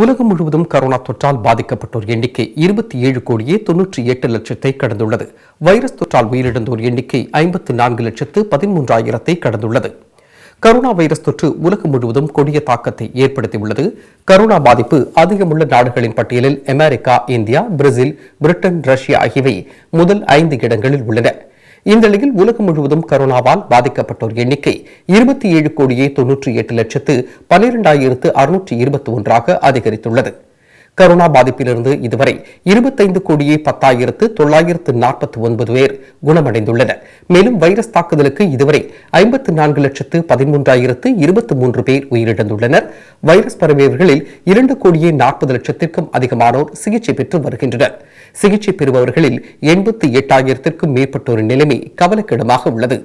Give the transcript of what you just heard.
உலகம் முழுவதும் கரோனா தொற்றால் பாதிக்கப்பட்டோர் எண்ணிக்கை இருபத்தி ஏழு கோடியே தொன்னூற்றி எட்டு லட்சத்தை கடந்துள்ளது. வைரஸ் தொற்றால் உயிரிழந்தோர் எண்ணிக்கை ஐம்பத்து நான்கு லட்சத்து பதிமூன்றாயிரத்தை கடந்துள்ளது. கரோனா வைரஸ் தொற்று உலகம் முழுவதும் கொடிய தாக்கத்தை ஏற்படுத்தியுள்ளது. கரோனா பாதிப்பு அதிகமுள்ள நாடுகளின் பட்டியலில் America India Brazil Britain Russia ஆகியவை முதல் ஐந்து இடங்களில் உள்ளன. இந்த நிலையில் உலகம் முழுவதும் கரோனாவால் பாதிக்கப்பட்டோர் எண்ணிக்கை இருபத்தி ஏழு கோடியே தொன்னூற்றி எட்டு லட்சத்து பன்னிரெண்டாயிரத்து அறுநூற்றி இருபத்தி ஒன்றாக அதிகரித்துள்ளது. கரோனா பாதிப்பிலிருந்து இதுவரை இருபத்தைந்து கோடியே பத்தாயிரத்து தொள்ளாயிரத்து நாற்பத்தி ஒன்பது பேர் குணமடைந்துள்ளனர். மேலும் வைரஸ் தாக்குதலுக்கு இதுவரை ஐம்பத்து நான்கு லட்சத்து பதிமூன்றாயிரத்து இருபத்தி மூன்று பேர் உயிரிழந்துள்ளனர். வைரஸ் பரவியவர்களில் இரண்டு கோடியே நாற்பது லட்சத்திற்கும் அதிகமானோர் சிகிச்சை பெற்று வருகின்றனர். சிகிச்சை பெறுபவர்களில் எண்பத்தி எட்டாயிரத்திற்கும் மேற்பட்டோரின் நிலைமை கவலைக்கிடமாக உள்ளது.